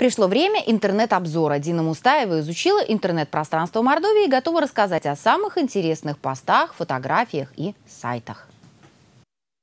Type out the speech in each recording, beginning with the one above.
Пришло время интернет-обзора. Дина Мустаева изучила интернет-пространство Мордовии и готова рассказать о самых интересных постах, фотографиях и сайтах.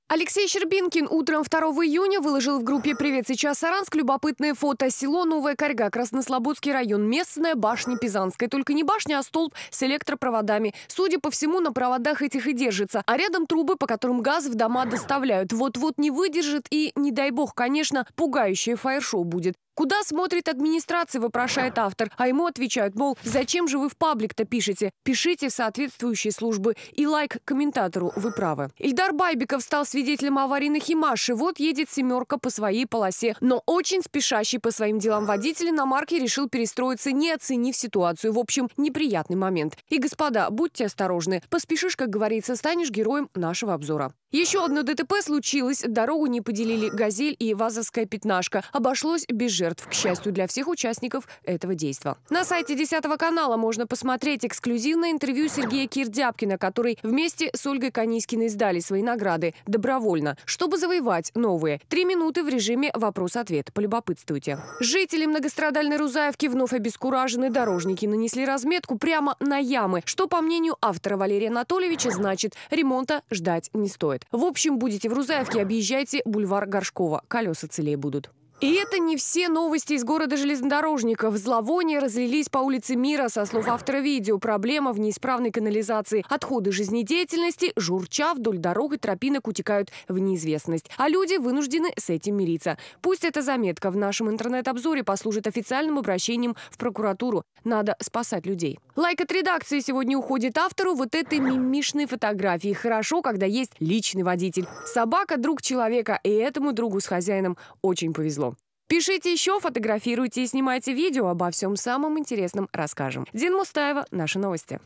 Алексей Щербинкин утром 2 июня выложил в группе «Привет, сейчас Саранск» любопытное фото. Село Новая Корьга, Краснослободский район, местная башня Пизанская. Только не башня, а столб с электропроводами. Судя по всему, на проводах этих и держится. А рядом трубы, по которым газ в дома доставляют. Вот-вот не выдержит и, не дай бог, конечно, пугающее фаер-шоу будет. Куда смотрит администрация, вопрошает автор. А ему отвечают, мол, зачем же вы в паблик-то пишете? Пишите в соответствующие службы. И лайк комментатору, вы правы. Ильдар Байбиков стал свидетелем аварии на Химаше. Вот едет семерка по своей полосе. Но очень спешащий по своим делам водитель на марке решил перестроиться, не оценив ситуацию. В общем, неприятный момент. И, господа, будьте осторожны. Поспешишь, как говорится, станешь героем нашего обзора. Еще одно ДТП случилось. Дорогу не поделили «Газель» и «Вазовская пятнашка». Обошлось без жертв, к счастью, для всех участников этого действа. На сайте 10 канала можно посмотреть эксклюзивное интервью Сергея Кирдяпкина, который вместе с Ольгой Канискиной сдали свои награды добровольно, чтобы завоевать новые. Три минуты в режиме «Вопрос-ответ». Полюбопытствуйте. Жители многострадальной Рузаевки вновь обескуражены. Дорожники нанесли разметку прямо на ямы, что, по мнению автора Валерия Анатольевича, значит, ремонта ждать не стоит. В общем, будете в Рузаевке, объезжайте бульвар Горшкова. Колеса целее будут. И это не все новости из города железнодорожников. Зловония разлились по улице Мира, со слов автора видео. Проблема в неисправной канализации. Отходы жизнедеятельности, журча вдоль дорог и тропинок утекают в неизвестность. А люди вынуждены с этим мириться. Пусть эта заметка в нашем интернет-обзоре послужит официальным обращением в прокуратуру. Надо спасать людей. Лайк от редакции сегодня уходит автору вот этой мимишной фотографии. Хорошо, когда есть личный водитель. Собака – друг человека, и этому другу с хозяином очень повезло. Пишите еще, фотографируйте и снимайте видео. Обо всем самом интересном расскажем. Дин Мустаева, наши новости.